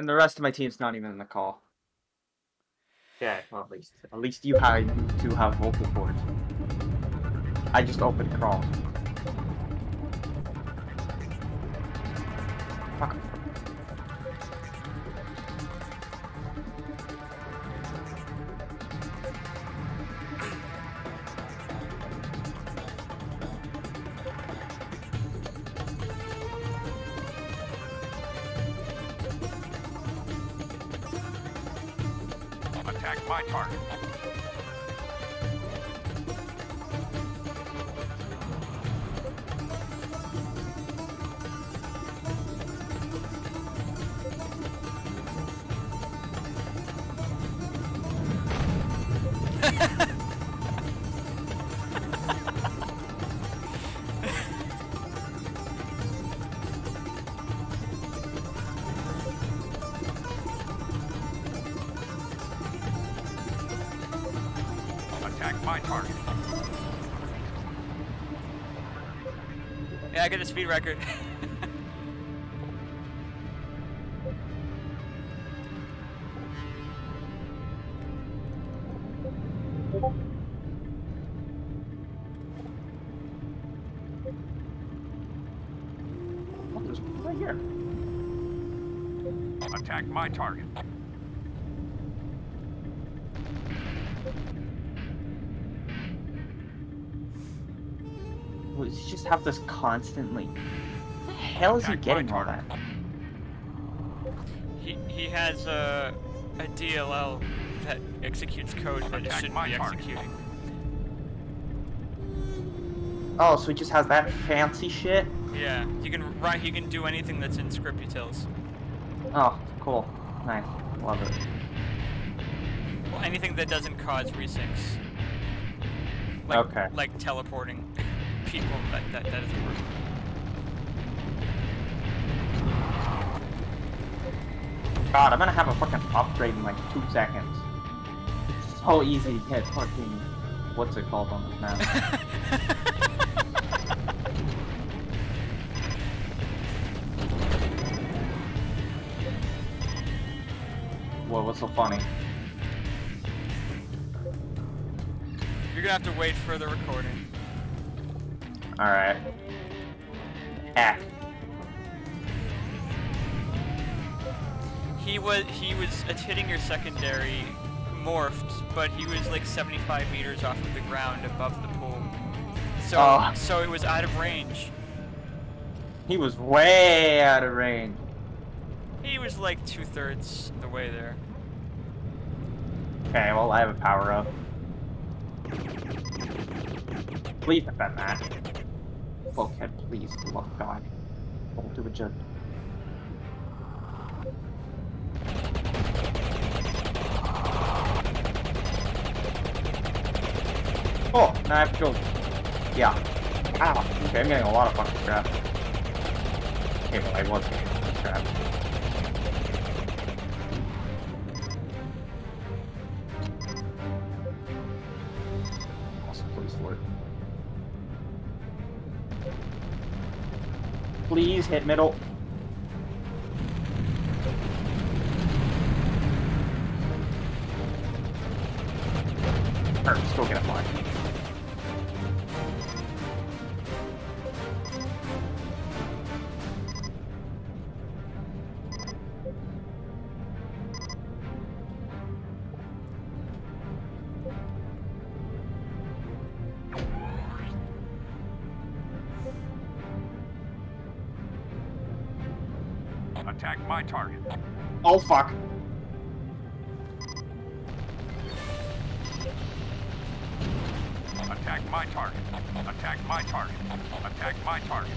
And the rest of my team's not even in the call. Yeah, well, at least. At least you have to have vocal cords. I just opened Chrome. Attack my target. Yeah, I get a speed record. Attack my target. Does he just have this constantly? What the hell is he getting all that? he he has uh, a a DLL that executes code that it shouldn't be target. executing. Oh, so he just has that fancy shit? Yeah, he can write. He can do anything that's in scriptutils. Oh, cool. Nice. Love it. Well, anything that doesn't cause resyncs. Like, Okay. Like teleporting people. That that, that doesn't work. God, I'm gonna have a fucking upgrade in like two seconds. It's so oh, easy to get fucking what's it called on this map? what's so funny? You're gonna have to wait for the recording. Alright. Act. He was he was hitting your secondary morphed, but he was like 75 meters off of the ground above the pool. So Oh. so it was out of range. He was way out of range. He was like two thirds the way there. Okay, well, I have a power up. Please defend that. Bulkhead, please, love of God. Don't do it, Judd. Oh, now I have to go. Yeah. Ow. Okay, I'm getting a lot of fucking crap. Okay, well, I was getting a crap. Please hit middle. Or, let's go get a fly. My target. Oh, fuck. Attack my target. Attack my target. Attack my target.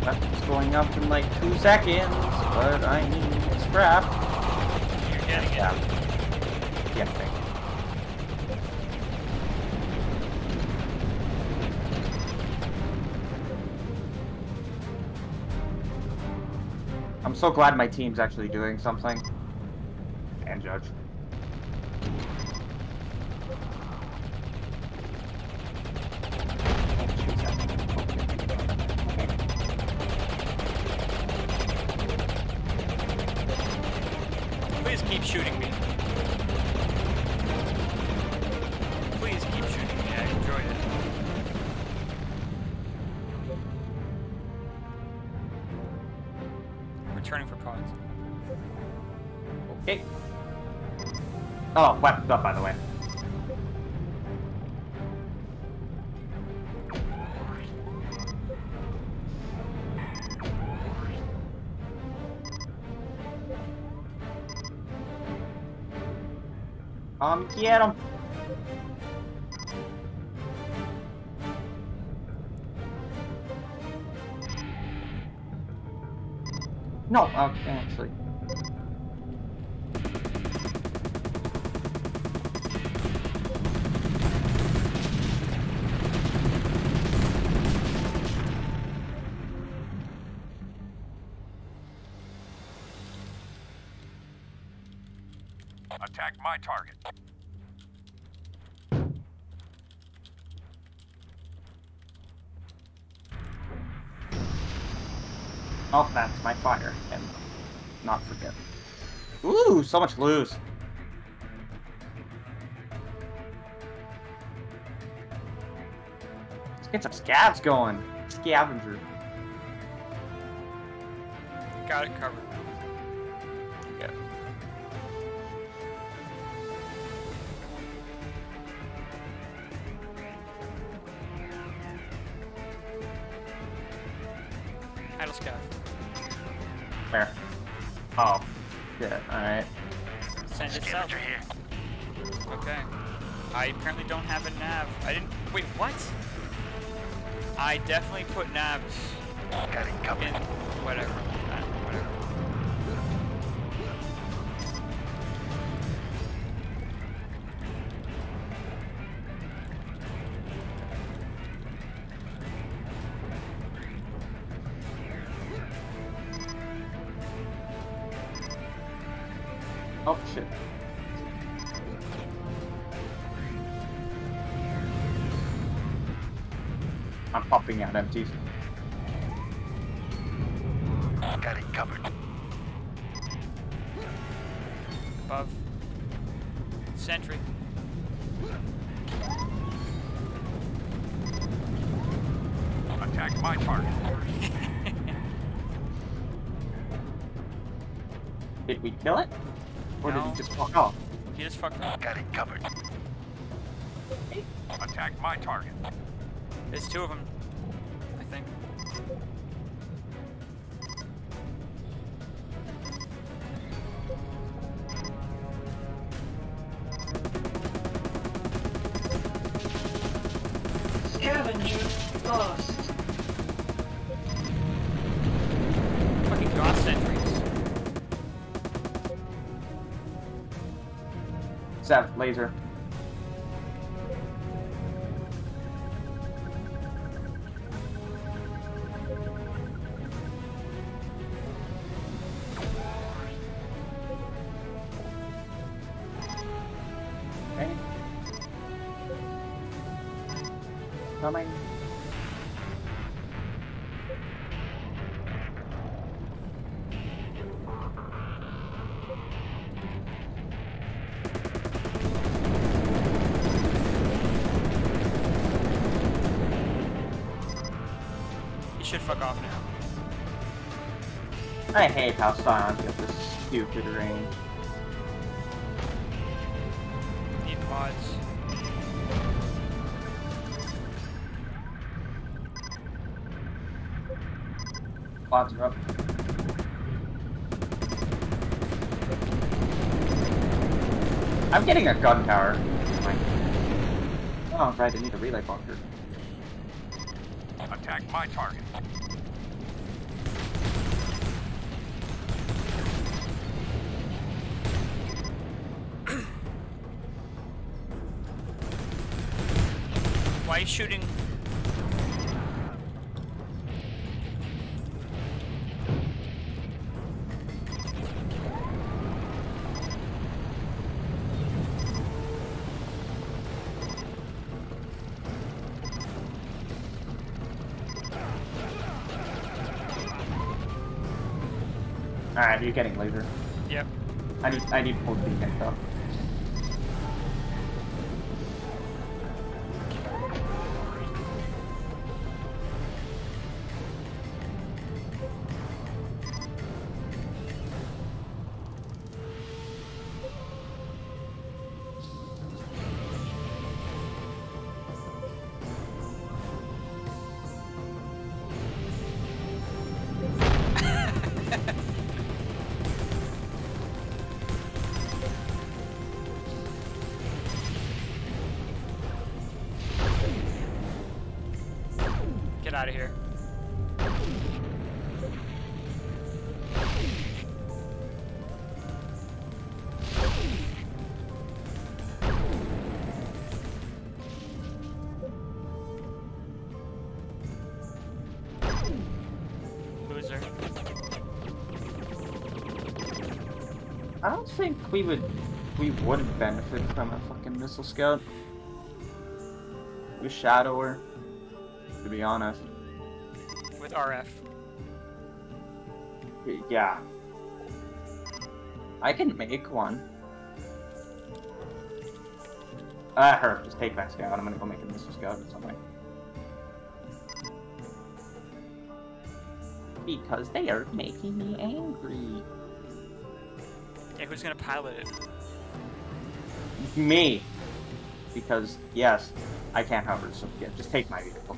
That's going up in like two seconds, but I need scrap. You're getting it. Yeah. Yeah, I'm so glad my team's actually doing something. And judge. Oh, weapons up, by the way. Um, get him. No, uh, actually. Attack my target. Oh, that's my fire. And not forget. Ooh, so much loot. Let's get some scavs going. Scavenger. Got it covered. Where? Oh. Yeah, alright. Send it south. Here. Okay. I apparently don't have a nav. I didn't. Wait, what? I definitely put navs Got it covered. in whatever. Oh, shit. I'm popping out empties. Got it covered. Above. Sentry. Attack my target. Did we kill it? Or did No. it just fuck off? He just fucked up. Got it covered. Attack my target. There's two of them. I think. Laser. He should fuck off now. I hate how you have this stupid range. Need pods. Pods are up. I'm getting a gun tower. Oh, right, I need a relay bunker. Attack my target. Why shooting? You're getting laser. Yep. I need I need full beacon though. Get out of here. Loser. I don't think we would we would benefit from a fucking missile scout. With Shadower, to be honest. With RF. Yeah. I can make one. Ah, her. Just take that scout. I'm gonna go make a missile scout or something. Because they are making me angry. Yeah, who's gonna pilot it? Me. Because, yes, I can't hover, so yeah, just take my vehicle.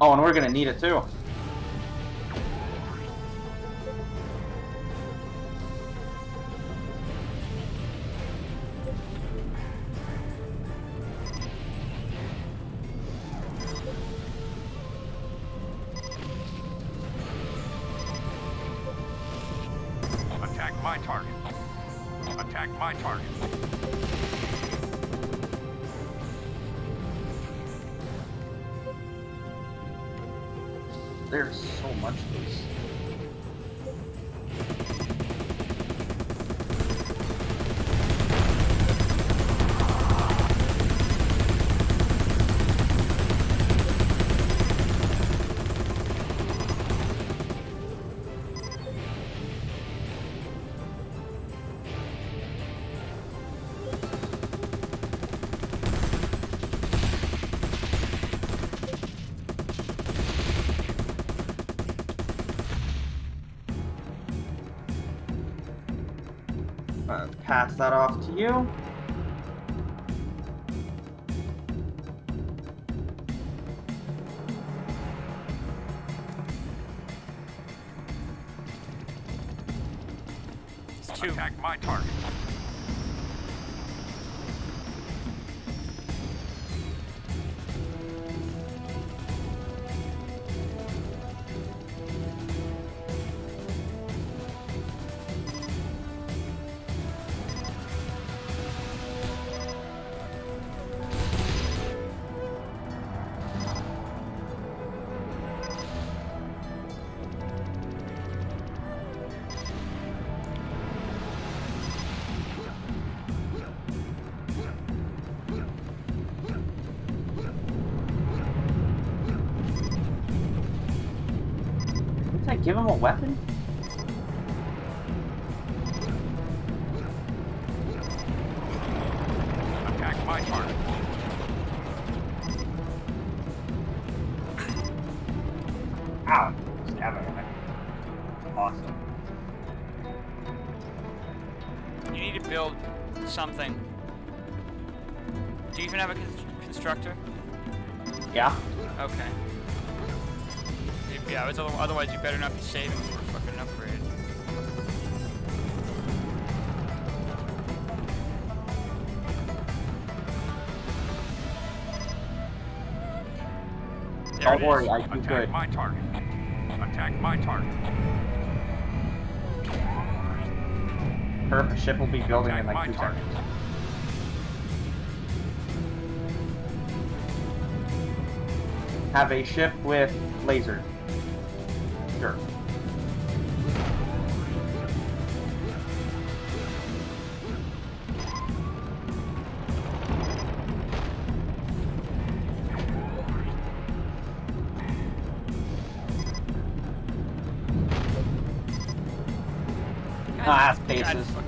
Oh, and we're gonna need it too. Attack my target. Attack my target. There's so much of this. Pass that off to you. Give him a weapon? Attack my target. Ow! Stabbing him. Awesome. You need to build something. Do you even have a con- constructor? Yeah. Okay. Yeah, otherwise you better not be saving for a fucking upgrade. There Don't worry. I do Attack good. my target. Attack my target. Her ship will be building in Attack my like two target. seconds. Have a ship with laser. Sure. Ah, faces.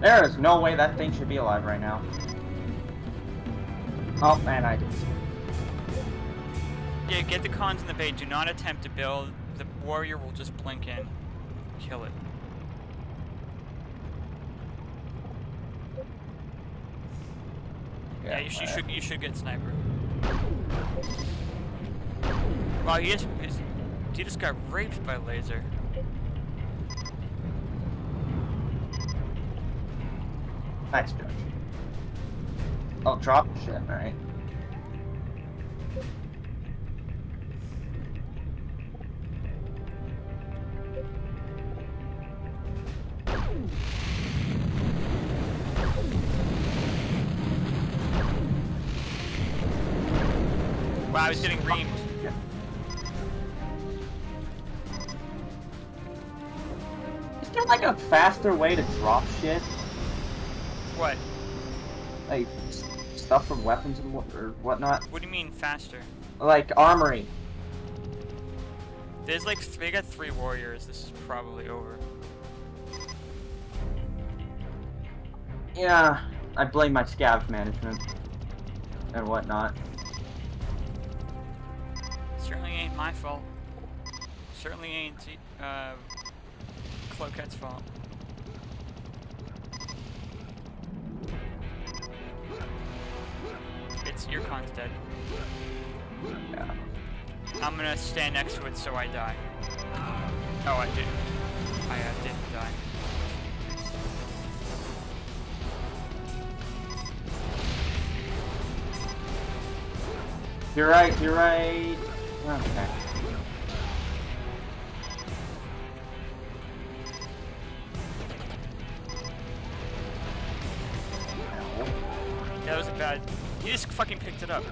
There is no way that thing should be alive right now. Oh, man, I did. Yeah, get the cons in the bay. Do not attempt to build. The warrior will just blink in. Kill it. Yeah, you, should, you should you should get sniper. Wow, he just he just got raped by laser. Nice, Judge. Oh, drop shit, alright. Wow, I was getting reamed. Yeah. Is there like a faster way to drop shit? What? Like, stuff from weapons and what, or whatnot? What do you mean faster? Like, armory. There's like th- they got three warriors. This is probably over. Yeah, I blame my scavs management. And whatnot. Certainly ain't my fault. Certainly ain't uh, Cloquette's fault. Your con's dead. Yeah. I'm gonna stand next to it so I die. Oh, I didn't. I uh, didn't die. You're right, you're right. Okay. He just fucking picked it up.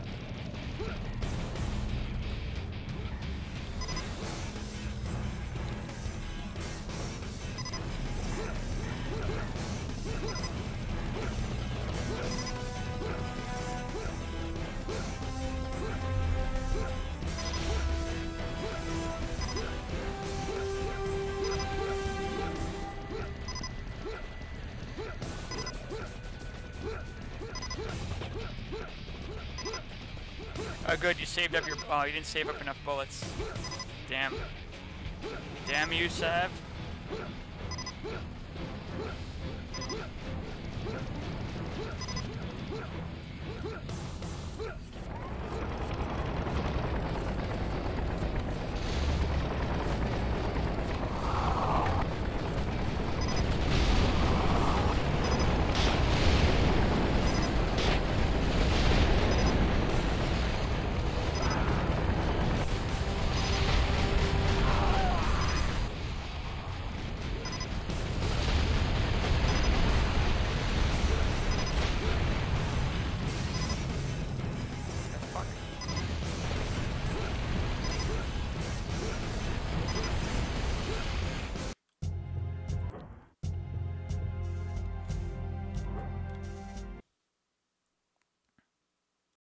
Oh, good. You saved up your. Oh, you didn't save up enough bullets. Damn. Damn you, Sav.